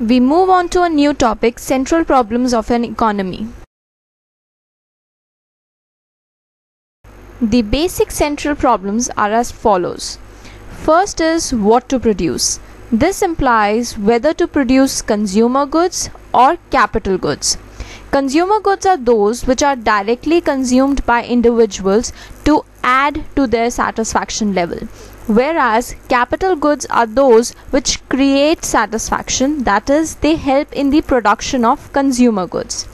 we move on to a new topic central problems of an economy. The basic central problems are as follows. First is what to produce. This implies whether to produce consumer goods or capital goods. Consumer goods are those which are directly consumed by individuals to add to their satisfaction level, whereas capital goods are those which create satisfaction, that is, they help in the production of consumer goods.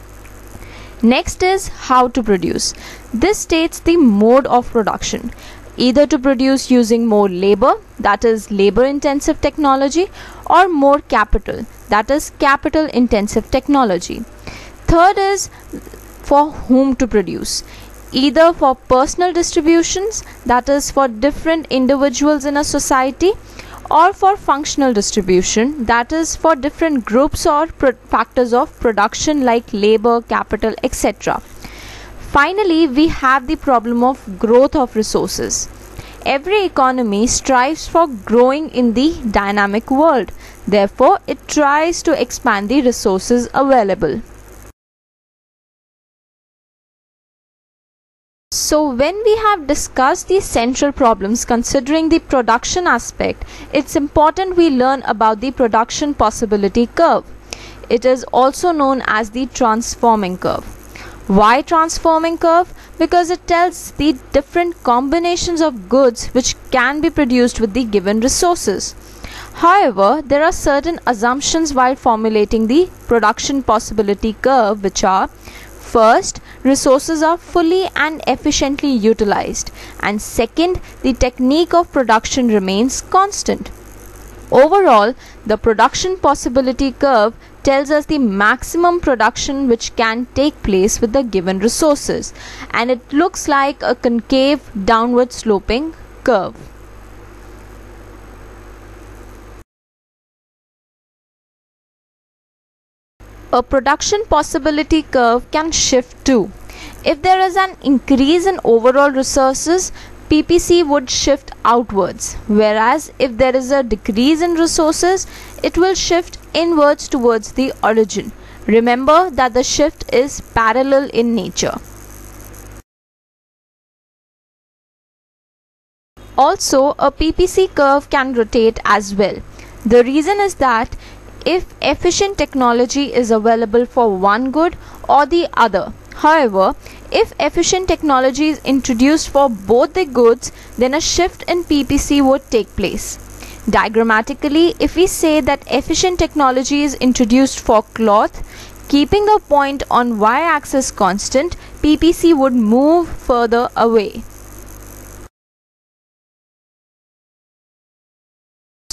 Next is how to produce. This states the mode of production either to produce using more labor, that is, labor intensive technology, or more capital, that is, capital intensive technology. Third is for whom to produce. Either for personal distributions, that is, for different individuals in a society, or for functional distribution, that is, for different groups or factors of production like labor, capital, etc. Finally, we have the problem of growth of resources. Every economy strives for growing in the dynamic world. Therefore, it tries to expand the resources available. So when we have discussed these central problems considering the production aspect, it's important we learn about the production possibility curve. It is also known as the transforming curve. Why transforming curve? Because it tells the different combinations of goods which can be produced with the given resources. However, there are certain assumptions while formulating the production possibility curve which are First, resources are fully and efficiently utilized, and second, the technique of production remains constant. Overall, the production possibility curve tells us the maximum production which can take place with the given resources, and it looks like a concave downward sloping curve. A production possibility curve can shift too. If there is an increase in overall resources, PPC would shift outwards, whereas if there is a decrease in resources, it will shift inwards towards the origin. Remember that the shift is parallel in nature. Also, a PPC curve can rotate as well. The reason is that if efficient technology is available for one good or the other. However, if efficient technology is introduced for both the goods, then a shift in PPC would take place. Diagrammatically, if we say that efficient technology is introduced for cloth, keeping the point on y-axis constant, PPC would move further away.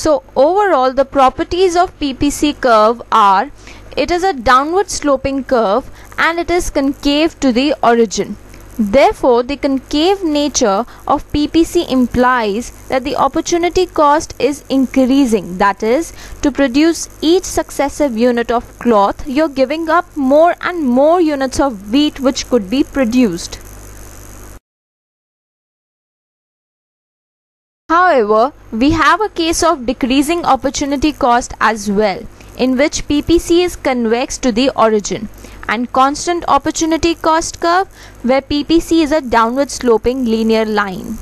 So overall the properties of PPC curve are it is a downward sloping curve and it is concave to the origin. Therefore, the concave nature of PPC implies that the opportunity cost is increasing. That is, to produce each successive unit of cloth, you're giving up more and more units of wheat which could be produced. However, we have a case of decreasing opportunity cost as well, in which PPC is convex to the origin, and constant opportunity cost curve, where PPC is a downward sloping linear line.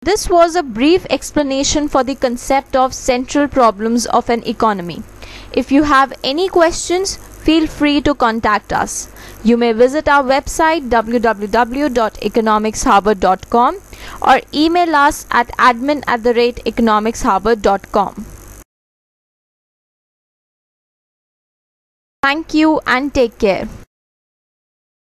This was a brief explanation for the concept of central problems of an economy. If you have any questions, feel free to contact us. You may visit our website www.economicsharbour.com or email us at admin at the rate economicsharbour.com. Thank you and take care.